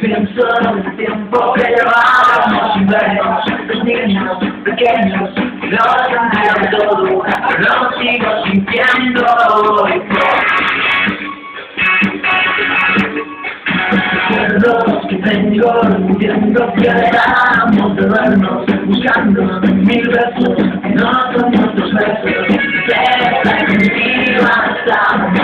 pienso en el tiempo que llevamos sin vernos, niños pequeños, lo cambiaron todo, lo sigo sintiendo hoy. Que tengo, que de vernos, buscando mil besos, no son nuestros besos, pero contigo hasta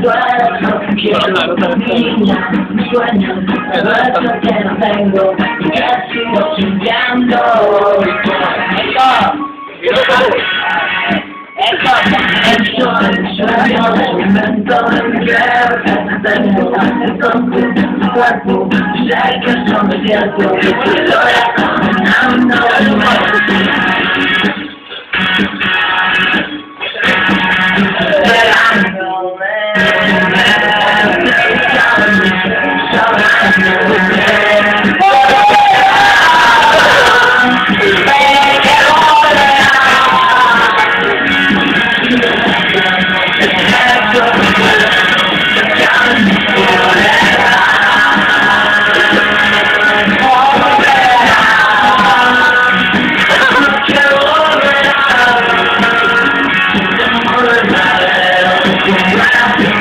duermo, quiero dormir, sueño, me duermo que no tengo, y que sigo chillando. Esto, esto, el sueño del invento de mi cuerpo, tengo tanto con tu cuerpo, sé que son desiertos, y lo he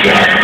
yeah.